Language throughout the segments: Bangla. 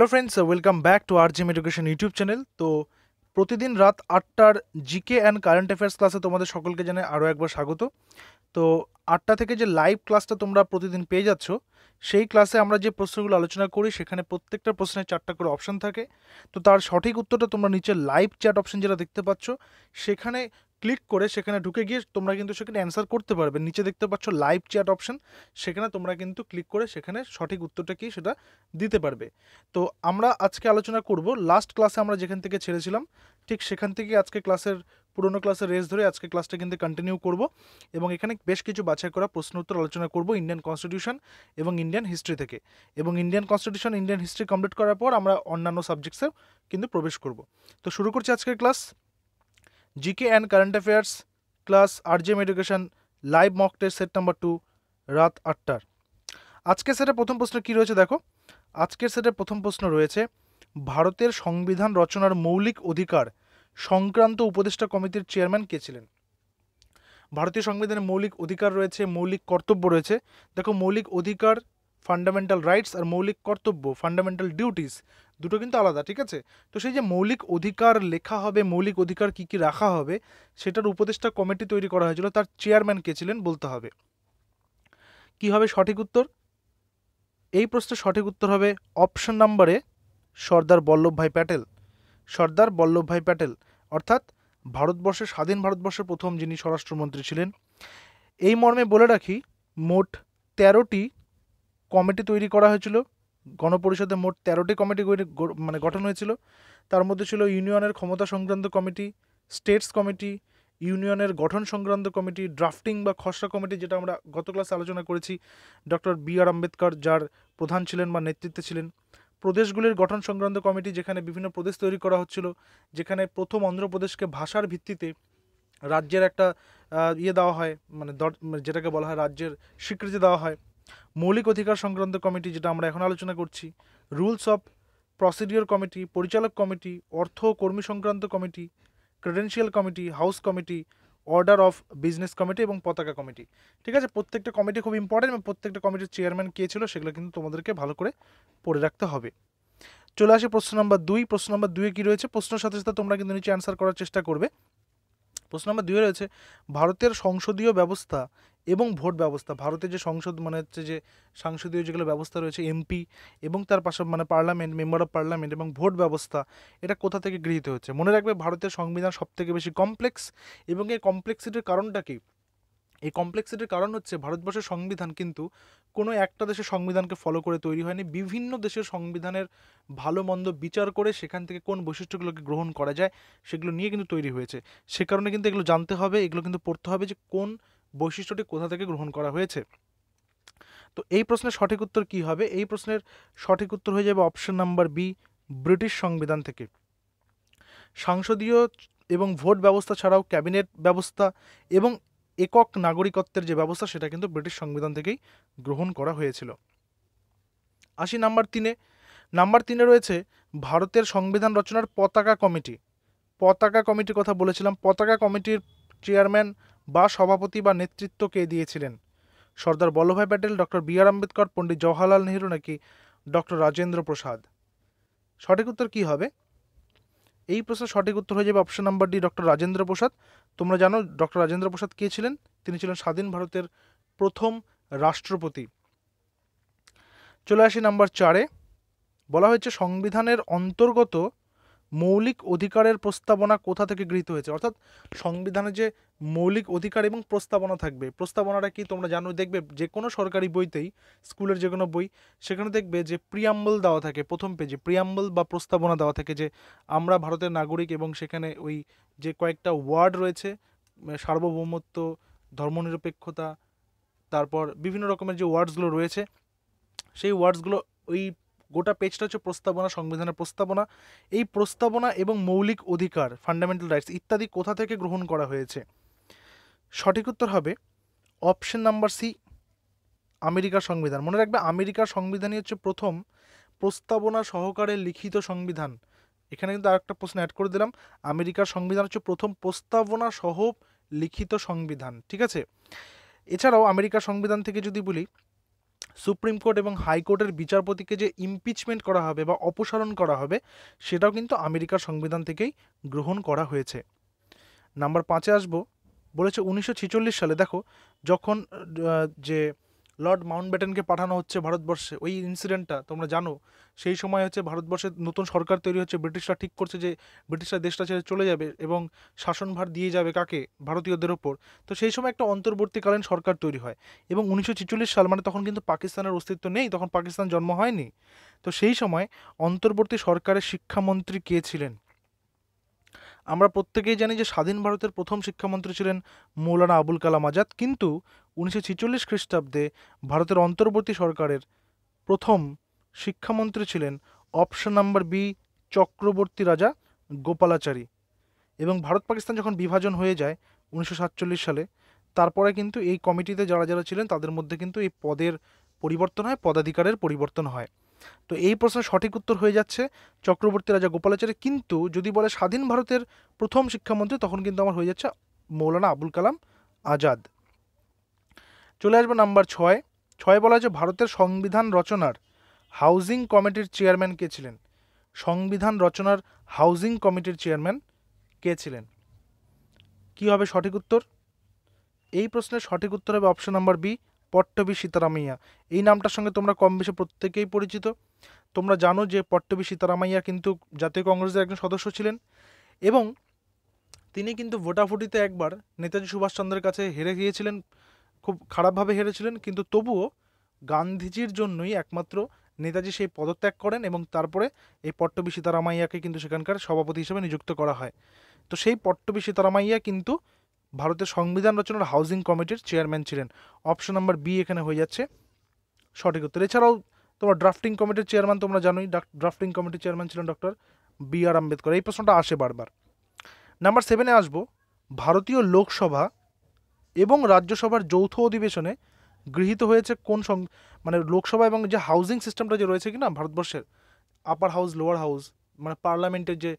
Hello friends welcome back to our Gem Education YouTube channel তো প্রতিদিন রাত আটটার জিকে অ্যান্ড কারেন্ট অ্যাফেয়ার্স ক্লাসে তোমাদের সকলকে জানাই আরও একবার স্বাগত। তো আটটা থেকে যে লাইভ ক্লাসটা তোমরা প্রতিদিন পেয়ে যাচ্ছ, সেই ক্লাসে আমরা যে প্রশ্নগুলো আলোচনা করি, সেখানে প্রত্যেকটা প্রশ্নের চারটা করে অপশন থাকে। তো তার সঠিক উত্তরটা তোমরা নিচে লাইভ চ্যাট অপশন যেটা দেখতে পাচ্ছ, সেখানে ক্লিক করে সেখানে ঢুকে গিয়ে তোমরা কিন্তু সেখানে অ্যান্সার করতে পারবে। নিচে দেখতে পাচ্ছ লাইভ চ্যাট অপশন সেখানে তোমরা কিন্তু ক্লিক করে সেখানে সঠিক উত্তরটা কি সেটা দিতে পারবে। তো আমরা আজকে আলোচনা করব লাস্ট ক্লাসে আমরা যেখান থেকে ছেড়েছিলাম, ঠিক সেখান থেকে আজকে ক্লাসের পুরোনো ক্লাসের রেস ধরে আজকে ক্লাসটা কিন্তু কন্টিনিউ করব এবং এখানে বেশ কিছু বাছাই করা প্রশ্ন উত্তর আলোচনা করব ইন্ডিয়ান কনস্টিটিউশন এবং ইন্ডিয়ান হিস্ট্রি থেকে। এবং Indian constitution Indian history complete করার পর আমরা অন্যান্য সাবজেক্টসে কিন্তু প্রবেশ করব। তো শুরু করছি আজকের class GK and current affairs class our gem Education live mock test set number two রাত আটটার। আজকের সেটে প্রথম প্রশ্ন কী রয়েছে দেখো? আজকের সেটে প্রথম প্রশ্ন রয়েছে, ভারতের সংবিধান রচনার মৌলিক অধিকার সংক্রান্ত উপদেষ্টা কমিটির চেয়ারম্যান কে ছিলেন? ভারতীয় সংবিধানের মৌলিক অধিকার রয়েছে, মৌলিক কর্তব্য রয়েছে। দেখো, মৌলিক অধিকার ফান্ডামেন্টাল রাইটস আর মৌলিক কর্তব্য ফান্ডামেন্টাল ডিউটিস দুটো কিন্তু আলাদা, ঠিক আছে? তো সেই যে মৌলিক অধিকার লেখা হবে, মৌলিক অধিকার কি কি রাখা হবে, সেটার উপদেষ্টা কমিটি তৈরি করা হয়েছিল, তার চেয়ারম্যান কে ছিলেন বলতে হবে। কি হবে সঠিক উত্তর? এই প্রশ্নের সঠিক উত্তর হবে অপশন নাম্বারে সর্দার বল্লভভাই প্যাটেল। সর্দার বল্লভভাই প্যাটেল, অর্থাৎ ভারতবর্ষের, স্বাধীন ভারতবর্ষের প্রথম যিনি স্বরাষ্ট্রমন্ত্রী ছিলেন। এই মর্মে বলে রাখি, মোট তেরোটি কমিটি তৈরি করা হয়েছিল গণপরিষদে মোট তেরোটি কমিটি মানে গঠন হয়েছিল। তার মধ্যে ছিল ইউনিয়নের ক্ষমতা সংক্রান্ত কমিটি, স্টেটস কমিটি, ইউনিয়নের গঠন সংক্রান্ত কমিটি, ড্রাফটিং বা খসড়া কমিটি, যেটা আমরা গত ক্লাসে আলোচনা করেছি। ডক্টর বি আর আম্বেদকর, যার প্রধান ছিলেন বা নেতৃত্বে ছিলেন। প্রদেশগুলির গঠন সংক্রান্ত কমিটি, যেখানে বিভিন্ন প্রদেশ তৈরি করা হচ্ছিল, যেখানে প্রথম অন্ধ্রপ্রদেশকে ভাষার ভিত্তিতে রাজ্যের একটা ইয়ে দেওয়া হয় মানে যেটাকে বলা হয় রাজ্যের স্বীকৃতি দেওয়া হয়। মৌলিক অধিকার সংক্রান্ত কমিটি যেটা আমরা এখন আলোচনা করছি, রুলস অফ প্রসিডিওর কমিটি, পরিচালক কমিটি, অর্থ কর্মী সংক্রান্ত committee credential committee, house committee, order of business committee এবং পতাকা কমিটি। ঠিক আছে, প্রত্যেকটা কমিটি খুব ইম্পর্টেন্ট এবং প্রত্যেকটা কমিটির চেয়ারম্যান কে ছিল সেগুলো কিন্তু তোমাদেরকে ভালো করে পড়ে রাখতে হবে। চলে আসে প্রশ্ন নম্বর দুই। প্রশ্ন নম্বর দুয়ে কী রয়েছে? প্রশ্নের সাথে সাথে তোমরা কিন্তু নিচে অ্যান্সার করার চেষ্টা করবে। প্রশ্ন নম্বর দুয়ে রয়েছে, ভারতের সংসদীয় ব্যবস্থা এবং ভোট ব্যবস্থা ভারতে যে সংসদ মানে হচ্ছে যে সাংসদীয় যেগুলো ব্যবস্থা রয়েছে, এমপি এবং তার পাশে মানে পার্লামেন্ট, মেম্বার অফ পার্লামেন্ট এবং ভোট ব্যবস্থা, এটা কোথা থেকে গৃহীত হচ্ছে? মনে রাখবে ভারতের সংবিধান সবথেকে বেশি কমপ্লেক্স এবং এই কমপ্লেক্সিটির কারণটা কি? এই কমপ্লেক্সিটির কারণ হচ্ছে ভারতবর্ষের সংবিধান কিন্তু কোনো একটা দেশের সংবিধানকে ফলো করে তৈরি হয়নি। বিভিন্ন দেশের সংবিধানের ভালো মন্দ বিচার করে সেখান থেকে কোন বৈশিষ্ট্যগুলোকে গ্রহণ করা যায় সেগুলো নিয়ে কিন্তু তৈরি হয়েছে। সে কারণে কিন্তু এগুলো জানতে হবে, এগুলো কিন্তু পড়তে হবে যে কোন বৈশিষ্ট্যটি কোথা থেকে গ্রহণ করা হয়েছে। তো এই প্রশ্নের সঠিক উত্তর কি হবে? এই প্রশ্নের সঠিক উত্তর হয়ে যাবে অপশন নাম্বার বি ব্রিটিশ সংবিধান থেকে। সংসদীয় এবং ভোট ব্যবস্থা ছাড়াও ক্যাবিনেট ব্যবস্থা এবং একক নাগরিকত্বের যে ব্যবস্থা, সেটা কিন্তু ব্রিটিশ সংবিধান থেকেই গ্রহণ করা হয়েছিল। আসি নাম্বার তিনে। নাম্বার তিনে রয়েছে ভারতের সংবিধান রচনার পতাকা কমিটি। পতাকা কমিটির কথা বলেছিলাম। পতাকা কমিটির চেয়ারম্যান বা সভাপতি বা নেতৃত্ব কে দিয়েছিলেন? Sardar Vallabhbhai Patel, doctor B R Ambedkar, Pandit Jawaharlal Nehru নাকি ডক্টর রাজেন্দ্র প্রসাদ? সঠিক উত্তর কী হবে? এই প্রশ্নের সঠিক উত্তর হয়ে যাবে option number D doctor Rajendra Prasad. তোমরা জানো ডক্টর রাজেন্দ্র প্রসাদ কে ছিলেন? তিনি ছিলেন স্বাধীন ভারতের প্রথম রাষ্ট্রপতি। চলে আসি নাম্বার চারে। বলা হয়েছে, সংবিধানের অন্তর্গত মৌলিক অধিকারের প্রস্তাবনা কোথা থেকে গৃহীত হয়েছে? অর্থাৎ সংবিধানে যে মৌলিক অধিকার এবং প্রস্তাবনা থাকবে, প্রস্তাবনাটা কি তোমরা জানো? দেখবে যে কোনো সরকারি বইতেই, স্কুলের যে কোনো বই, সেখানে দেখবে যে প্রিয়াম্বল দেওয়া থাকে, প্রথম পেজে প্রিয়াম্বল বা প্রস্তাবনা দেওয়া থাকে যে আমরা ভারতের নাগরিক এবং সেখানে ওই যে কয়েকটা ওয়ার্ড রয়েছে সার্বভৌমত্ব, ধর্মনিরপেক্ষতা, তারপর বিভিন্ন রকমের যে ওয়ার্ডসগুলো রয়েছে, সেই ওয়ার্ডসগুলো ওই গোটা পেজটা হচ্ছে প্রস্তাবনা, সংবিধানের প্রস্তাবনা। এই প্রস্তাবনা এবং মৌলিক অধিকার ফান্ডামেন্টাল রাইটস ইত্যাদি কোথা থেকে গ্রহণ করা হয়েছে? সঠিক উত্তর হবে অপশন নাম্বার সি আমেরিকার সংবিধান। মনে রাখবে আমেরিকার সংবিধানই হচ্ছে প্রথম প্রস্তাবনা সহকারে লিখিত সংবিধান। এখানে কিন্তু আরেকটা প্রশ্ন অ্যাড করে দিলাম। আমেরিকার সংবিধান হচ্ছে প্রথম প্রস্তাবনা সহ লিখিত সংবিধান, ঠিক আছে? এছাড়াও আমেরিকার সংবিধান থেকে যদি বলি সুপ্রিম কোর্ট এবং হাইকোর্টের বিচারপতিকে যে ইমপিচমেন্ট করা হবে বা অপসারণ করা হবে, সেটাও কিন্তু আমেরিকার সংবিধান থেকেই গ্রহণ করা হয়েছে। নাম্বার পাঁচে আসব, বলেছে উনিশশো ছেচল্লিশ সালে, দেখো, যখন যে লর্ড মাউন্টব্যাটেনকে পাঠানো হচ্ছে ভারতবর্ষে। ওই ইনসিডেন্টটা তোমরা জানো। সেই সময় হচ্ছে ভারতবর্ষে নতুন সরকার তৈরি হচ্ছে। ব্রিটিশরা ঠিক করছে যে ব্রিটিশরা দেশটা ছেড়ে চলে যাবে এবং শাসনভার দিয়ে যাবে কাকে? ভারতীয়দের ওপর। তো সেই সময় একটা অন্তর্বর্তীকালীন সরকার তৈরি হয় এবং উনিশশো ছেচল্লিশ সাল মানে তখন কিন্তু পাকিস্তানের অস্তিত্ব নেই, তখন পাকিস্তান জন্ম হয়নি। তো সেই সময় অন্তর্বর্তী সরকারের শিক্ষামন্ত্রী কে ছিলেন? আমরা প্রত্যেকেই জানি যে স্বাধীন ভারতের প্রথম শিক্ষামন্ত্রী ছিলেন মৌলানা আবুল কালাম আজাদ, কিন্তু উনিশশো ছিচল্লিশ খ্রিস্টাব্দে ভারতের অন্তর্বর্তী সরকারের প্রথম শিক্ষামন্ত্রী ছিলেন অপশন নাম্বার বি চক্রবর্তী রাজা গোপালাচারী। এবং ভারত পাকিস্তান যখন বিভাজন হয়ে যায় উনিশশো সাতচল্লিশ সালে, তারপরে কিন্তু এই কমিটিতে যারা যারা ছিলেন তাদের মধ্যে কিন্তু এই পদের পরিবর্তন হয়, পদাধিকারের পরিবর্তন হয়। তো এই প্রশ্নের সঠিক উত্তর হয়ে যাচ্ছে চক্রবর্তী রাজা গোপালাচারী কিন্তু যদি বলে স্বাধীন ভারতের প্রথম শিক্ষামন্ত্রী, তখন কিন্তু আমার হয়ে যাচ্ছে মৌলানা আবুল কালাম আজাদ। চলে আসব নাম্বার ছয়। ছয় বলা যে ভারতের সংবিধান রচনার হাউজিং কমিটির চেয়ারম্যান কে ছিলেন? সংবিধান রচনার হাউজিং কমিটির চেয়ারম্যান কে ছিলেন? কি হবে সঠিক উত্তর? এই প্রশ্নের সঠিক উত্তর হবে option number B Pattabhi Sitaramayya. এই নামটার সঙ্গে তোমরা কম বেশি প্রত্যেকেই পরিচিত। তোমরা জানো যে পট্টবী সীতারামাইয়া কিন্তু জাতীয় কংগ্রেসের একজন সদস্য ছিলেন এবং তিনি কিন্তু ভোটাভুটিতে একবার নেতাজি সুভাষচন্দ্রের কাছে হেরে গিয়েছিলেন, খুব খারাপভাবে হেরেছিলেন, কিন্তু তবুও গান্ধীজির জন্যই একমাত্র নেতাজি সেই পদত্যাগ করেন এবং তারপরে এই পট্টবী সীতারামাইয়াকে কিন্তু সেখানকার সভাপতি হিসেবে নিযুক্ত করা হয়। তো সেই পট্টবী সীতারামাইয়া কিন্তু ভারতের সংবিধান রচনার হাউজিং কমিটির চেয়ারম্যান ছিলেন। অপশন নাম্বার বি এখানে হয়ে যাচ্ছে। সঠিক উত্তর। এছাড়াও তোমার ড্রাফটিং কমিটির চেয়ারম্যান তোমরা জানোই ড্রাফটিং কমিটির চেয়ারম্যান ছিলেন ডক্টর বি আর আম্বেদকর। এই প্রশ্নটা আসে বারবার। নাম্বার সেভেনে আসব। ভারতীয় লোকসভা এবং রাজ্যসভার যৌথ অধিবেশনে গৃহীত হয়েছে কোন সং মানে লোকসভা এবং যে হাউজিং সিস্টেমটা যে রয়েছে কি না ভারতবর্ষের আপার হাউস লোয়ার হাউস মানে পার্লামেন্টের যে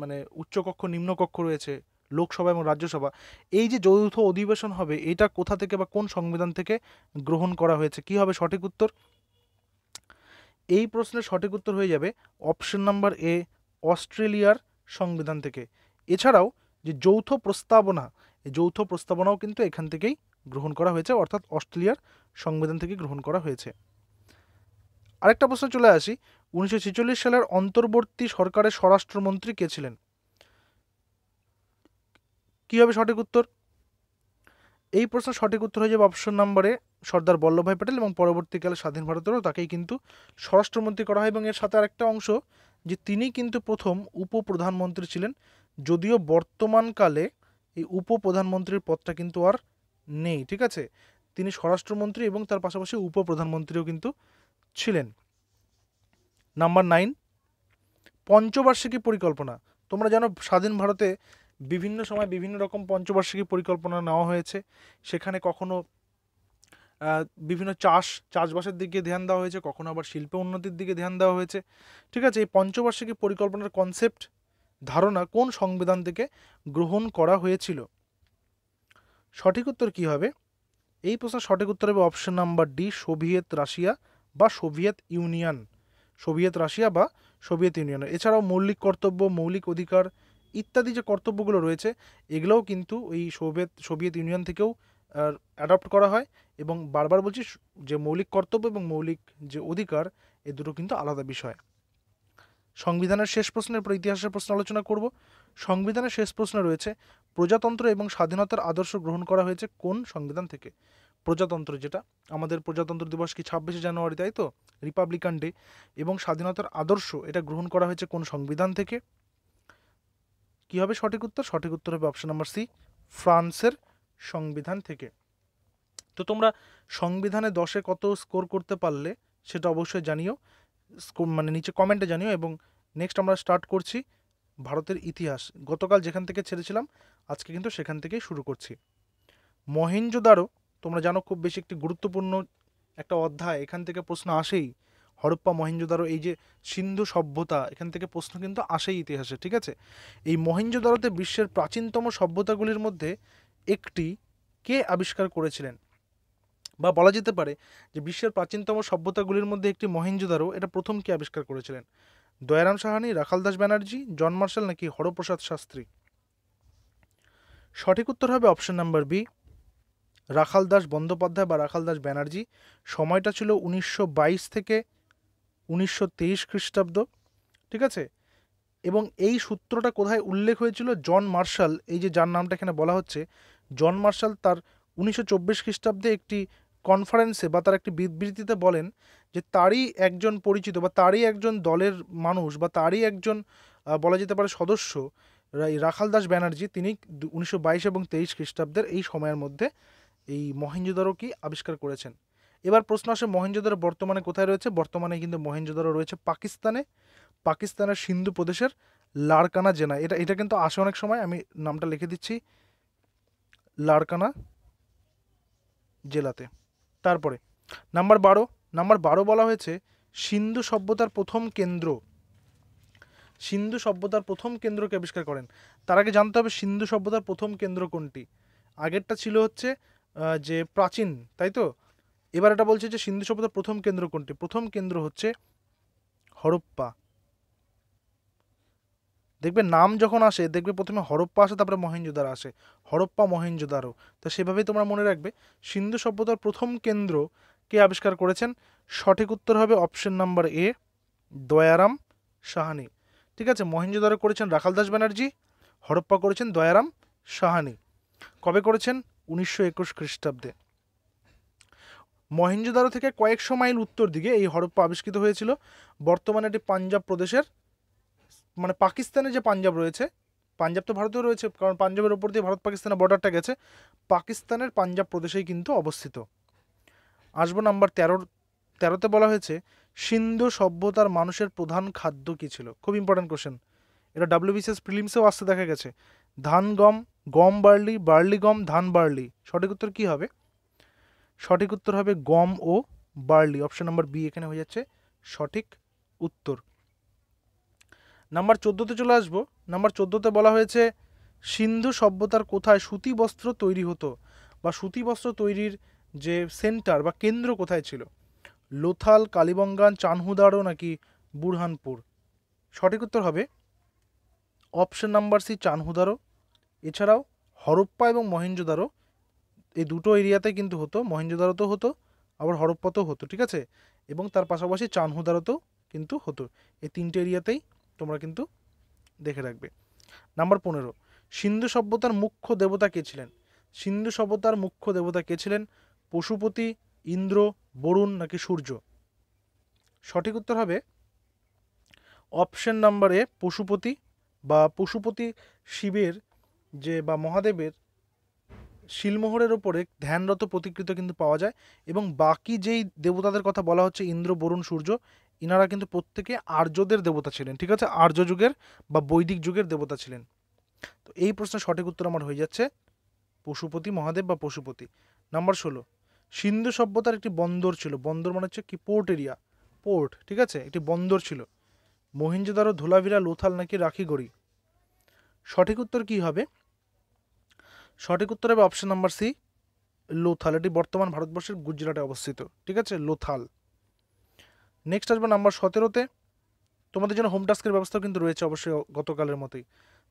মানে উচ্চকক্ষ, নিম্নকক্ষ রয়েছে লোকসভা এবং রাজ্যসভা, এই যে যৌথ অধিবেশন হবে, এটা কোথা থেকে বা কোন সংবিধান থেকে গ্রহণ করা হয়েছে? কি হবে সঠিক উত্তর? এই প্রশ্নের সঠিক উত্তর হয়ে যাবে অপশন নাম্বার এ, অস্ট্রেলিয়ার সংবিধান থেকে। এছাড়াও যে যৌথ প্রস্তাবনা, এই যৌথ প্রস্তাবনাও কিন্তু এখান থেকেই গ্রহণ করা হয়েছে, অর্থাৎ অস্ট্রেলিয়ার সংবিধান থেকে গ্রহণ করা হয়েছে। আরেকটা প্রশ্ন চলে আসি। উনিশশো ছেচল্লিশ সালের অন্তর্বর্তী সরকারের স্বরাষ্ট্রমন্ত্রী কে ছিলেন? কি হবে সঠিক উত্তর? এই প্রশ্ন সঠিক উত্তর হয়ে যাবে অপশন নম্বরে সর্দার বল্লভভাই প্যাটেল এবং পরবর্তীকালে স্বাধীন ভারতেরও। তাকেই কিন্তু স্বরাষ্ট্রমন্ত্রী করা হয়। এবং এর সাথে আরেকটা অংশ, যে তিনি কিন্তু প্রথম উপপ্রধানমন্ত্রী ছিলেন। যদিও বর্তমানকালে এই উপপ্রধানমন্ত্রীর পদটা কিন্তু আর নেই, ঠিক আছে? তিনি স্বরাষ্ট্রমন্ত্রী এবং তার পাশাপাশি উপপ্রধানমন্ত্রীও কিন্তু ছিলেন। নাম্বার নাইন পঞ্চবার্ষিকী পরিকল্পনা। তোমরা জানো, স্বাধীন ভারতে বিভিন্ন সময় বিভিন্ন রকম পঞ্চবার্ষিকী পরিকল্পনা নেওয়া হয়েছে। সেখানে কখনো বিভিন্ন চাষ, চাষবাসের দিকে ধ্যান দেওয়া হয়েছে, কখনো আবার শিল্প উন্নতির দিকে ধ্যান দেওয়া হয়েছে। ঠিক আছে, এই পঞ্চবার্ষিকী পরিকল্পনার কনসেপ্ট ধারণা কোন সংবিধান থেকে গ্রহণ করা হয়েছিল? সঠিক উত্তর কি হবে? এই প্রশ্নের সঠিক উত্তর হবে option number D Soviet Russia বা সোভিয়েত ইউনিয়ন সোভিয়েত রাশিয়া বা সোভিয়েত ইউনিয়ন এছাড়াও মৌলিক কর্তব্য, মৌলিক অধিকার ইত্যাদি যে কর্তব্যগুলো রয়েছে, এগুলোও কিন্তু এই সোভিয়েত সোভিয়েত ইউনিয়ন থেকেও অ্যাডপ্ট করা হয় এবং বারবার বলছি যে মৌলিক কর্তব্য এবং মৌলিক যে অধিকার, এ দুটো কিন্তু আলাদা বিষয়। সংবিধানের শেষ প্রশ্নের পর ইতিহাসের প্রশ্ন আলোচনা করব। সংবিধানের শেষ প্রশ্ন রয়েছে, প্রজাতন্ত্র এবং স্বাধীনতার আদর্শ গ্রহণ করা হয়েছে কোন সংবিধান থেকে? প্রজাতন্ত্র যেটা, আমাদের প্রজাতন্ত্র দিবস কি ছাব্বিশে জানুয়ারি, তাই তো? রিপাবলিকান ডে, এবং স্বাধীনতার আদর্শ এটা গ্রহণ করা হয়েছে কোন সংবিধান থেকে? কি হবে সঠিক উত্তর? সঠিক উত্তর হবে অপশন নাম্বার সি ফ্রান্সের সংবিধান থেকে। তো তোমরা সংবিধানে দশে কত স্কোর করতে পারলে সেটা অবশ্যই জানিও। মানে নিচে কমেন্টে জানিও এবং নেক্সট আমরা স্টার্ট করছি ভারতের ইতিহাস। গতকাল যেখান থেকে ছেড়েছিলাম, আজকে কিন্তু সেখান থেকেই শুরু করছি। মহেঞ্জোদারো তোমরা জানো খুব বেশি একটি গুরুত্বপূর্ণ একটা অধ্যায়, এখান থেকে প্রশ্ন আসেই। হরপ্পা মহেঞ্জোদারো এই যে সিন্ধু সভ্যতা, এখান থেকে প্রশ্ন কিন্তু আসেই ইতিহাসে, ঠিক আছে? এই মহেঞ্জোদারোতে বিশ্বের প্রাচীনতম সভ্যতাগুলির মধ্যে একটি কে আবিষ্কার করেছিলেন? বা বলা যেতে পারে যে বিশ্বের প্রাচীনতম সভ্যতাগুলির মধ্যে একটি মহেঞ্জোদারো এটা প্রথম কে আবিষ্কার করেছিলেন? দয়ারাম সাহানি, রাখাল দাস ব্যানার্জি, জন মার্শাল নাকি হরপ্রসাদ শাস্ত্রী? সঠিক উত্তর হবে option number B, Rakhal Das Bandyopadhyay বা রাখাল দাস ব্যানার্জি। সময়টা ছিল উনিশশো বাইশ থেকে উনিশশো তেইশ খ্রিস্টাব্দ, ঠিক আছে? এবং এই সূত্রটা কোথায় উল্লেখ হয়েছিল? জন মার্শাল, এই যে যার নামটা এখানে বলা হচ্ছে, জন মার্শাল তার উনিশশো চব্বিশ খ্রিস্টাব্দে একটি কনফারেন্সে বা তার একটি বিবৃতিতে বলেন যে তারই একজন পরিচিত বা তারই একজন দলের মানুষ বা তারই একজন বলা যেতে পারে সদস্য রাখাল দাস ব্যানার্জি, তিনি উনিশশো বাইশ এবং তেইশ খ্রিস্টাব্দের এই সময়ের মধ্যে এই মহেঞ্জোদারো কি আবিষ্কার করেছেন? এবার প্রশ্ন আসে মহেঞ্জোদারো বর্তমানে কোথায় রয়েছে? বর্তমানে কিন্তু মহেঞ্জোদারো রয়েছে পাকিস্তানে। পাকিস্তানের সিন্ধু প্রদেশের লারকানা জেলা। এটা এটা কিন্তু আসে অনেক সময়, আমি নামটা লিখে দিচ্ছি। লারকানা জেলাতে। তারপরে, নাম্বার বারো নাম্বার বারো বলা হয়েছে, সিন্ধু সভ্যতার প্রথম কেন্দ্র। সিন্ধু সভ্যতার প্রথম কেন্দ্রকে আবিষ্কার করেন। তার আগে জানতে হবে, সিন্ধু সভ্যতার প্রথম কেন্দ্র কোনটি? আগেরটা ছিল হচ্ছে যে প্রাচীন, তাই তো? এবার এটা বলছে যে সিন্ধু সভ্যতার প্রথম কেন্দ্র কোনটি? প্রথম কেন্দ্র হচ্ছে হরপ্পা। দেখবে নাম যখন আসে, দেখবে প্রথমে হরপ্পা আসে, তারপরে মহেঞ্জোদার আসে। হরপ্পা মহেঞ্জোদারো তো সেভাবেই তোমরা মনে রাখবে, সিন্ধু সভ্যতার প্রথম কেন্দ্র কে আবিষ্কার করেছেন? সঠিক উত্তর হবে option number A, Dayaram Sahni. ঠিক আছে মহেঞ্জোদারো করেছেন রাখাল দাস ব্যানার্জি, হরপ্পা করেছেন দয়ারাম সাহানি। কবে করেছেন? উনিশশো একুশ খ্রিস্টাব্দে। মহেঞ্জোদারো থেকে কয়েকশো মাইল উত্তর দিকে এই হরপ্পা আবিষ্কৃত হয়েছিল। বর্তমানে এটি পাঞ্জাব প্রদেশের মানে পাকিস্তানে যে পাঞ্জাব রয়েছে, পাঞ্জাব তো ভারতেও রয়েছে, কারণ পাঞ্জাবের ওপর দিয়ে ভারত পাকিস্তানের বর্ডারটা গেছে, পাকিস্তানের পাঞ্জাব প্রদেশেই কিন্তু অবস্থিত। আসব নাম্বার তেরোর তেরোতে বলা হয়েছে, সিন্ধু সভ্যতার মানুষের প্রধান খাদ্য কী ছিল? খুব ইম্পর্ট্যান্ট কোশ্চেন এটা ডাব্লিউবিসিএস প্রিলিমসেও আসতে দেখা গেছে। ধান, গম গম, বার্লি বার্লি গম, ধান, বার্লি। সঠিক উত্তর কী হবে? সঠিক উত্তর হবে গম ও বার্লি। অপশন নাম্বার বি এখানে হয়ে যাচ্ছে সঠিক উত্তর। নাম্বার চোদ্দোতে চলে আসব। নাম্বার চোদ্দোতে বলা হয়েছে, সিন্ধু সভ্যতার কোথায় সুতি বস্ত্র তৈরি হতো বা সুতি বস্ত্র তৈরির যে সেন্টার বা কেন্দ্র কোথায় ছিল? লোথাল, কালীবঙ্গান চানহুদারো নাকি বুরহানপুর? সঠিক উত্তর হবে অপশন নাম্বার সি চানহুদারো এছাড়াও হরপ্পা এবং মহেঞ্জোদারো এই দুটো এরিয়াতে কিন্তু হতো মহেঞ্জোদারোতেও হতো, আবার হরপ্পাতেও হতো, ঠিক আছে? এবং তার পাশাপাশি চানহুদারোতেও কিন্তু হতো। এই তিনটে এরিয়াতেই তোমরা কিন্তু দেখে রাখবে। নাম্বার পনেরো, সিন্ধু সভ্যতার মুখ্য দেবতা কে ছিলেন? সিন্ধু সভ্যতার মুখ্য দেবতা কে ছিলেন? পশুপতি, ইন্দ্র, বরুণ নাকি সূর্য? সঠিক উত্তর হবে অপশন নাম্বার এ পশুপতি বা পশুপতি শিবের যে বা মহাদেবের শিলমোহরের ওপরে ধ্যানরত প্রতিকৃত কিন্তু পাওয়া যায় এবং বাকি যেই দেবতাদের কথা বলা হচ্ছে, ইন্দ্র, বরুণ, সূর্য, ইনারা কিন্তু প্রত্যেকে আর্যদের দেবতা ছিলেন, ঠিক আছে? আর্য যুগের বা বৈদিক যুগের দেবতা ছিলেন। তো এই প্রশ্নের সঠিক উত্তর আমার হয়ে যাচ্ছে পশুপতি, মহাদেব বা পশুপতি। নাম্বার ষোলো, সিন্ধু সভ্যতার একটি বন্দর ছিল, বন্দর মানে হচ্ছে কি? পোর্ট এরিয়া, পোর্ট, ঠিক আছে? একটি বন্দর ছিল। মহেঞ্জোদারো, ধোলাভিরা, লোথাল নাকি রাখিগড়ি? সঠিক উত্তর কি হবে? সঠিক উত্তর হবে অপশন নাম্বার সি লোথাল এটি বর্তমান ভারতবর্ষের গুজরাটে অবস্থিত, ঠিক আছে? লোথাল নেক্সট আসবে নাম্বার সতেরোতে। তোমাদের জন্য হোম টাস্কের ব্যবস্থাও কিন্তু রয়েছে অবশ্যই গতকালের মতোই।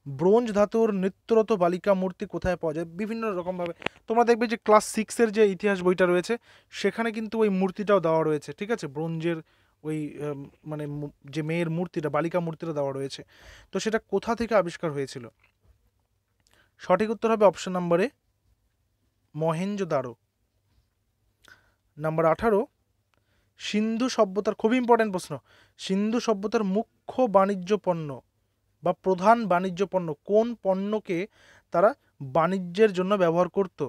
ব্রোঞ্জ ধাতুর নৃত্যরত বালিকা মূর্তি কোথায় পাওয়া যায়? বিভিন্ন রকমভাবে। তোমরা দেখবে যে ক্লাস সিক্সের যে ইতিহাস বইটা রয়েছে, সেখানে কিন্তু ওই মূর্তিটাও দেওয়া রয়েছে, ঠিক আছে? ব্রোঞ্জের ওই মানে যে মেয়ের মূর্তিটা, বালিকা মূর্তিটা দেওয়া রয়েছে। তো সেটা কোথা থেকে আবিষ্কার হয়েছিল? সঠিক উত্তর হবে অপশন নাম্বারে মহেঞ্জোদারো নাম্বার আঠারো, সিন্ধু সভ্যতার খুব ইম্পর্টেন্ট প্রশ্ন। সিন্ধু সভ্যতার মুখ্য বাণিজ্য পণ্য বা প্রধান বাণিজ্য পণ্য কোন পণ্যকে তারা বাণিজ্যের জন্য ব্যবহার করত?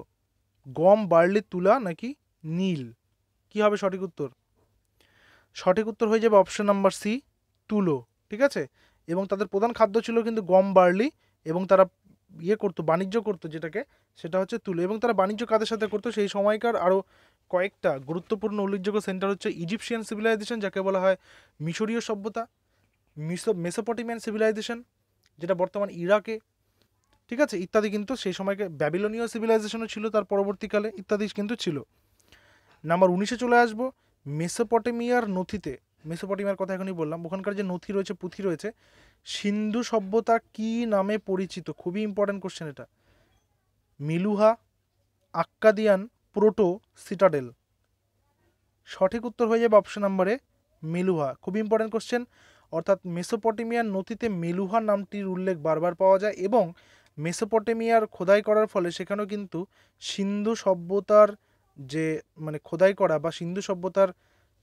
গম, বার্লি, তুলা নাকি নীল? কি হবে সঠিক উত্তর? সঠিক উত্তর হয়ে যাবে অপশন নাম্বার সি তুলো, ঠিক আছে? এবং তাদের প্রধান খাদ্য ছিল কিন্তু গম, বার্লি এবং তারা ইয়ে করতো, বাণিজ্য করতো যেটাকে, সেটা হচ্ছে তুলো। এবং তারা বাণিজ্য কাদের সাথে করতো? সেই সময়কার আরও কয়েকটা গুরুত্বপূর্ণ উল্লেখযোগ্য সেন্টার হচ্ছে ইজিপশিয়ান সিভিলাইজেশন যাকে বলা হয় মিশরীয় সভ্যতা, মিসো মেসোপটেমিয়ান সিভিলাইজেশন যেটা বর্তমান ইরাকে, ঠিক আছে? ইত্যাদি কিন্তু সেই সময়কে ব্যাবিলনীয় সিভিলাইজেশনও ছিল, তার পরবর্তীকালে ইত্যাদি কিন্তু ছিল। নাম্বার উনিশে চলে আসব মেসোপটেমিয়ার নথিতে। মেসোপটেমিয়ার কথা এখনই বললাম। ওখানকার যে নথি রয়েছে, পুঁথি রয়েছে, সিন্ধু সভ্যতা কি নামে পরিচিত? খুবই ইম্পর্ট্যান্ট কোশ্চেন এটা। Meluhha, Akkadian, proto, citadel. সঠিক উত্তর হয়ে যাবে অপশন নাম্বারে মেলুহা। খুব ইম্পর্ট্যান্ট কোশ্চেন অর্থাৎ মেসোপটেমিয়ার নথিতে মেলুহা নামটির উল্লেখ বারবার পাওয়া যায় এবং মেসোপটেমিয়ার খোদাই করার ফলে সেখানেও কিন্তু সিন্ধু সভ্যতার যে মানে খোদাই করা বা সিন্ধু সভ্যতার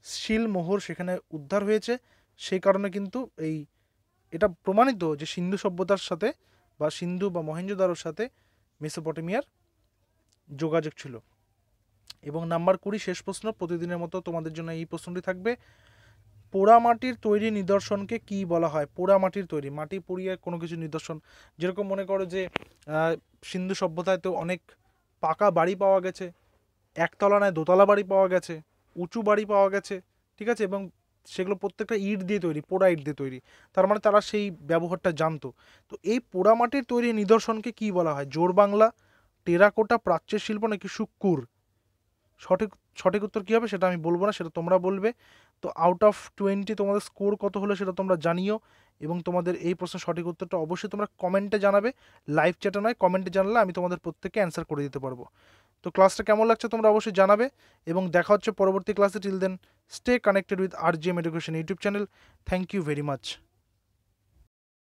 শিল মোহর সেখানে উদ্ধার হয়েছে। সেই কারণে কিন্তু এই, এটা প্রমাণিত যে সিন্ধু সভ্যতার সাথে বা সিন্ধু বা মহেঞ্জোদারোর সাথে মেসোপটেমিয়ার যোগাযোগ ছিল। এবং নাম্বার কুড়ি, শেষ প্রশ্ন, প্রতিদিনের মতো তোমাদের জন্য এই প্রশ্নটি থাকবে। পোড়ামাটির তৈরি নিদর্শনকে কি বলা হয়? পোড়ামাটির তৈরি, মাটি পুড়িয়ে কোনো কিছু নিদর্শন। যেরকম মনে করো যে সিন্ধু সভ্যতায় তো অনেক পাকা বাড়ি পাওয়া গেছে, একতলা নয়, দোতলা বাড়ি পাওয়া গেছে। উঁচু বাড়ি পাওয়া গেছে, ঠিক আছে? এবং সেগুলো প্রত্যেকটা ইট দিয়ে তৈরি, পোড়া ইট দিয়ে তৈরি। তার মানে তারা সেই ব্যবহারটা জানতো। তো এই পোড়ামাটির তৈরি নিদর্শনকে কি বলা হয়? জোর বাংলা, টেরাকোটা প্রাচ্যের শিল্প নাকি সুক্কুর সঠিক সঠিক উত্তর কী হবে সেটা আমি বলব না, সেটা তোমরা বলবে। তো আউট অফ টোয়েন্টি তোমাদের স্কোর কত হলো সেটা তোমরা জানিও। এবং তোমাদের এই প্রশ্নের সঠিক উত্তরটা অবশ্যই তোমরা কমেন্টে জানাবে। লাইভ চ্যাটে নয় কমেন্টে জানালে আমি তোমাদের প্রত্যেককে অ্যান্সার করে দিতে পারব। তো ক্লাসটা কেমন লাগছে তোমরা অবশ্যই জানাবে এবং দেখা হচ্ছে পরবর্তী ক্লাসে till then stay connected with R G M education YouTube channel thank you very much